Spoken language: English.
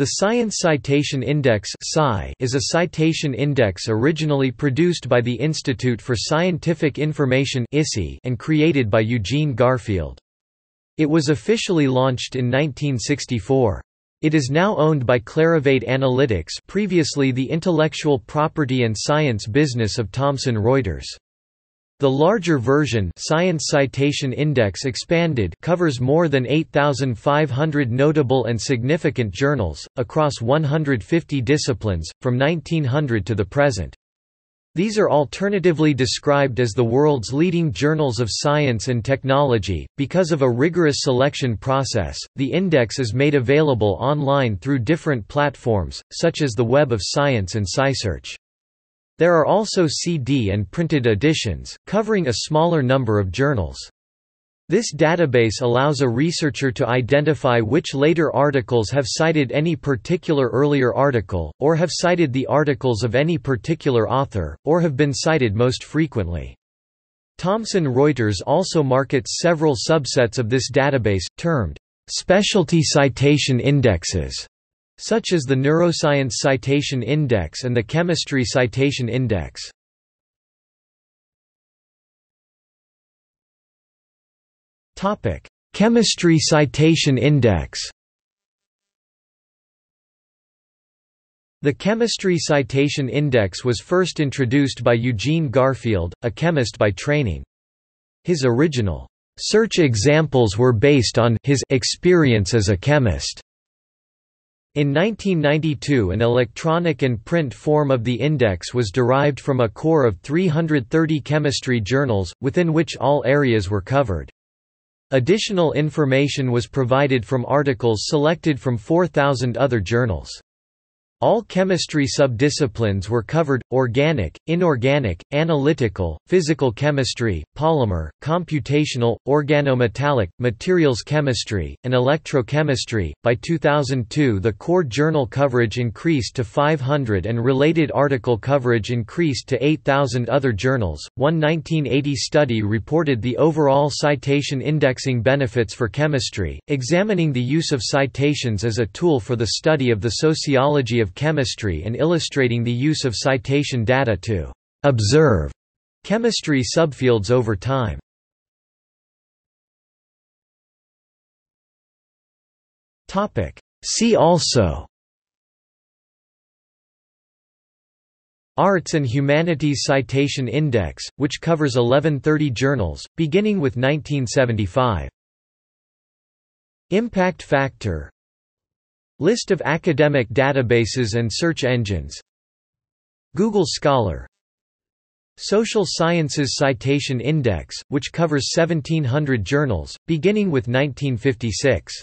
The Science Citation Index is a citation index originally produced by the Institute for Scientific Information and created by Eugene Garfield. It was officially launched in 1964. It is now owned by Clarivate Analytics previously the intellectual property and science business of Thomson Reuters. The larger version Science Citation Index Expanded covers more than 8,500 notable and significant journals, across 150 disciplines, from 1900 to the present. These are alternatively described as the world's leading journals of science and technology. Because of a rigorous selection process, the index is made available online through different platforms, such as the Web of Science and SciSearch. There are also CD and printed editions, covering a smaller number of journals. This database allows a researcher to identify which later articles have cited any particular earlier article, or have cited the articles of any particular author, or have been cited most frequently. Thomson Reuters also markets several subsets of this database, termed specialty citation indexes such as the Neuroscience Citation Index and the Chemistry Citation Index. Chemistry Citation Index The Chemistry Citation Index was first introduced by Eugene Garfield, a chemist by training. His original search examples were based on his experience as a chemist. In 1992 an electronic and print form of the index was derived from a core of 330 chemistry journals, within which all areas were covered. Additional information was provided from articles selected from 4,000 other journals. All chemistry subdisciplines were covered, organic, inorganic, analytical, physical chemistry, polymer, computational, organometallic, materials chemistry, and electrochemistry. By 2002 the core journal coverage increased to 500 and related article coverage increased to 8,000 other journals. One 1980 study reported the overall citation indexing benefits for chemistry, examining the use of citations as a tool for the study of the sociology of chemistry and illustrating the use of citation data to observe chemistry subfields over time. See also Arts and Humanities Citation Index, which covers 1130 journals, beginning with 1975. Impact factor List of academic databases and search engines. Google Scholar. Social Sciences Citation Index, which covers 1700 journals, beginning with 1956